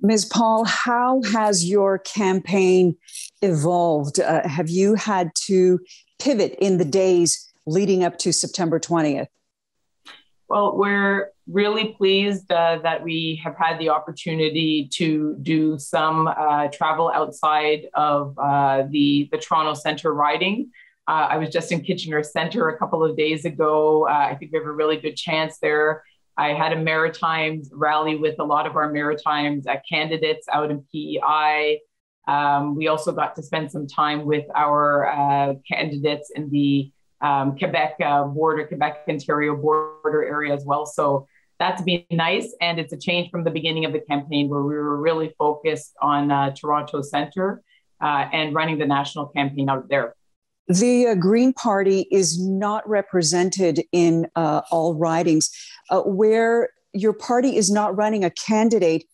Ms. Paul, how has your campaign evolved? Uh, have you had to pivot in the days leading up to September 20th? Well, we're really pleased uh, that we have had the opportunity to do some uh, travel outside of uh, the, the Toronto Centre riding. Uh, I was just in Kitchener Centre a couple of days ago. Uh, I think we have a really good chance there. I had a Maritimes rally with a lot of our Maritimes uh, candidates out in PEI. Um, we also got to spend some time with our candidates in the um, Quebec uh, border, Quebec Ontario border area as well. So that's been nice. And it's a change from the beginning of the campaign where we were really focused on uh, Toronto Centre uh, and running the national campaign out there. The uh, Green Party is not represented in uh, all ridings. Uh, where your party is not running a candidate,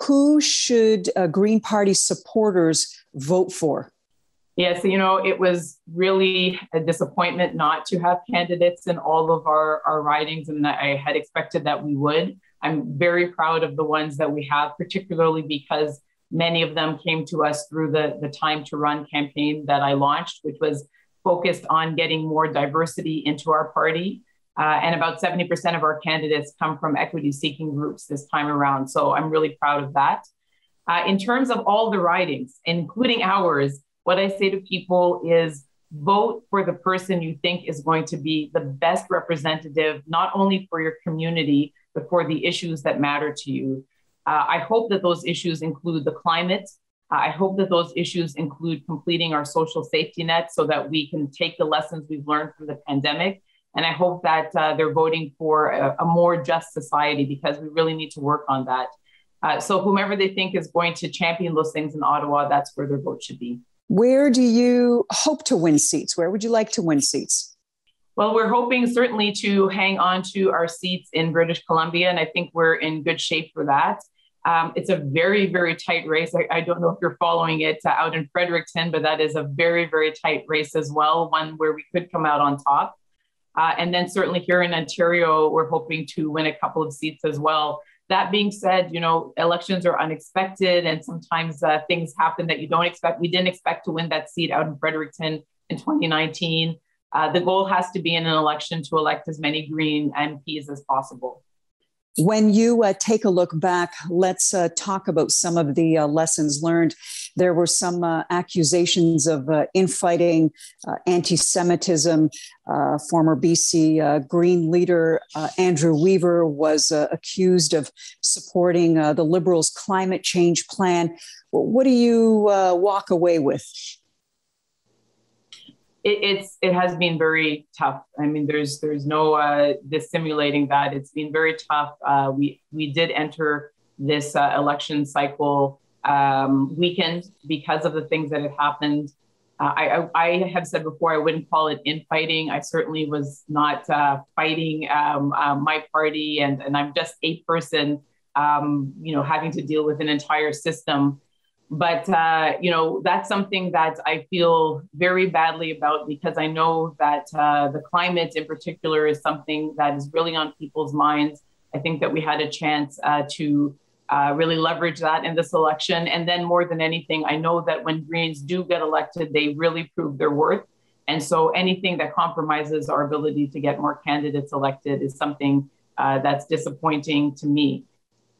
who should Green Party supporters vote for? Yes, you know, it was really a disappointment not to have candidates in all of our, our ridings, and I had expected that we would. I'm very proud of the ones that we have, particularly because many of them came to us through the, the Time to Run campaign that I launched, which was focused on getting more diversity into our party. Uh, and about 70% of our candidates come from equity seeking groups this time around. So I'm really proud of that. Uh, in terms of all the ridings, including ours, what I say to people is vote for the person you think is going to be the best representative, not only for your community, but for the issues that matter to you. Uh, I hope that those issues include the climate. I hope that those issues include completing our social safety net so that we can take the lessons we've learned from the pandemic. And I hope that uh, they're voting for a, a, more just society because we really need to work on that. Uh, so, whomever they think is going to champion those things in Ottawa, that's where their vote should be. Where do you hope to win seats? Where would you like to win seats? Well, we're hoping certainly to hang on to our seats in British Columbia, and I think we're in good shape for that. Um, it's a very, very tight race. I, I, don't know if you're following it uh, out in Fredericton, but that is a very, very tight race as well, one where we could come out on top. Uh, and then certainly here in Ontario, we're hoping to win a couple of seats as well. That being said, you know, elections are unexpected and sometimes uh, things happen that you don't expect. We didn't expect to win that seat out in Fredericton in 2019. Uh, the goal has to be in an election to elect as many Green MPs as possible. When you uh, take a look back, let's uh, talk about some of the uh, lessons learned. There were some uh, accusations of uh, infighting, uh, anti Semitism. former BC Green leader Andrew Weaver was accused of supporting the Liberals' climate change plan. What do you walk away with? It, it's it has been very tough. I mean, there's there's no uh, dissimulating that it's been very tough. Uh, we we did enter this uh, election cycle um, weakened because of the things that had happened. Uh, I, I, I have said before I wouldn't call it infighting. I certainly was not uh, fighting um, uh, my party, and and I'm just a person, um, you know, having to deal with an entire system but uh, you know that's something that I feel very badly about because I know that uh, the climate in particular is something that is really on people's minds. I think that we had a chance uh, to uh, really leverage that in this election, and then more than anything, I know that when Greens do get elected, they really prove their worth. And so anything that compromises our ability to get more candidates elected is something uh, that's disappointing to me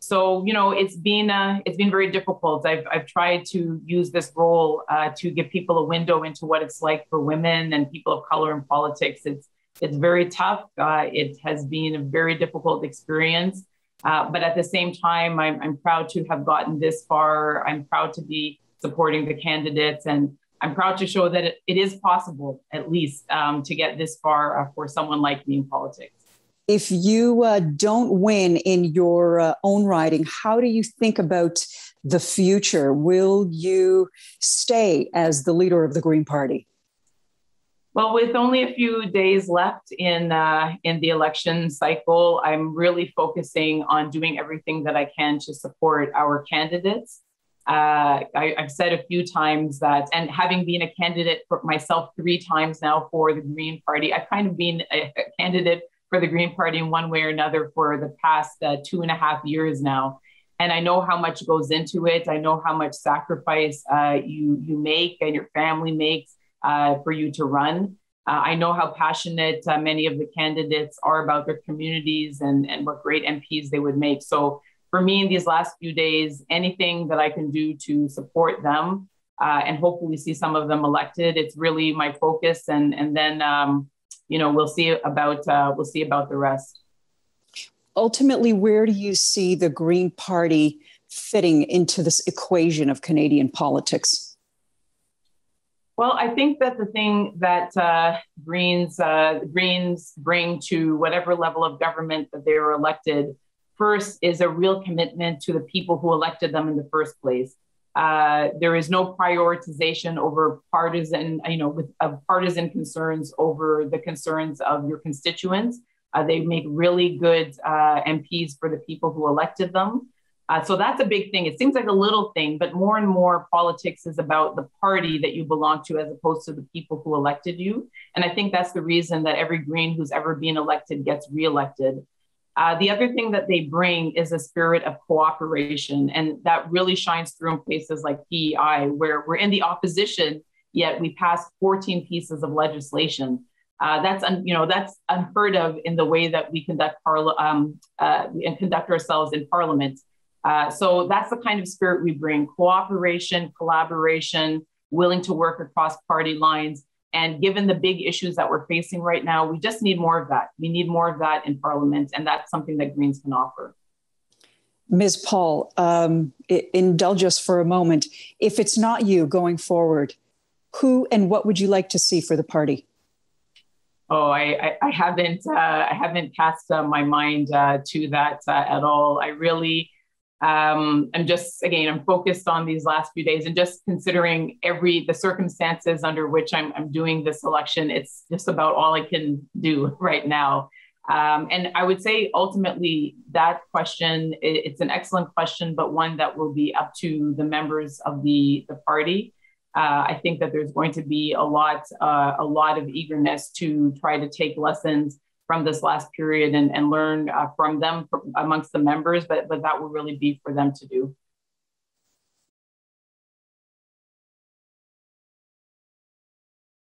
so you know it's been uh, it's been very difficult. I've, I've tried to use this role uh, to give people a window into what it's like for women and people of color in politics. It's it's very tough. Uh, it has been a very difficult experience. Uh, but at the same time I'm, I'm proud to have gotten this far. I'm proud to be supporting the candidates and i'm proud to show that it, it is possible at least um, to get this far uh, for someone like me in politics if you uh, don't win in your uh, own riding, how do you think about the future? Will you stay as the leader of the Green Party? Well, with only a few days left in uh, in the election cycle, I'm really focusing on doing everything that I can to support our candidates. Uh, I, have said a few times that, and having been a candidate for myself three times now for the Green Party, I've kind of been a, a candidate for the Green Party in one way or another for the past uh, two and a half years now. and I know how much goes into it. I know how much sacrifice uh, you you make and your family makes uh, for you to run. Uh, I know how passionate uh, many of the candidates are about their communities and and what great MPs they would make. So for me, in these last few days, anything that I can do to support them uh, and hopefully see some of them elected, it's really my focus. And and then um, you know we'll see about uh, we'll see about the rest ultimately, where do you see the Green Party fitting into this equation of Canadian politics? Well, I think that the thing that uh, Greens uh, Greens bring to whatever level of government that they are elected first is a real commitment to the people who elected them in the first place. Uh, there is no prioritization over partisan, you know, with of partisan concerns over the concerns of your constituents. Uh, they make really good uh, MPs for the people who elected them. Uh, so that's a big thing. It seems like a little thing, but more and more politics is about the party that you belong to as opposed to the people who elected you. And I think that's the reason that every Green who's ever been elected gets reelected. Uh, the other thing that they bring is a spirit of cooperation. And that really shines through in places like PEI, where we're in the opposition, yet we passed 14 pieces of legislation. Uh, that's un, you know that's unheard of in the way that we conduct um, uh, and conduct ourselves in Parliament. Uh, so that's the kind of spirit we bring: cooperation, collaboration, willing to work across party lines. And given the big issues that we're facing right now, we just need more of that. We need more of that in Parliament, and that's something that Greens can offer. Ms. Paul, um, indulge us for a moment. If it's not you going forward, who and what would you like to see for the party? Oh, I, I, I haven't uh, I haven't cast uh, my mind uh, to that uh, at all. I really um, I'm just again I'm focused on these last few days and just considering every the circumstances under which I'm, I'm doing this election. It's just about all I can do right now. Um, and I would say ultimately that question it, it's an excellent question, but one that will be up to the members of the the party uh, I think that there's going to be a lot, uh, a lot of eagerness to try to take lessons from this last period and, and learn uh, from them from amongst the members, but, but that will really be for them to do.